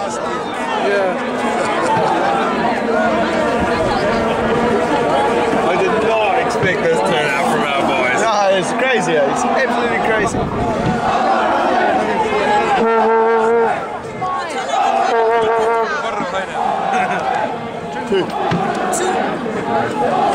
Yeah. I did not expect this turnout from our boys. No, it's crazy. Eh? It's absolutely crazy. two. Two.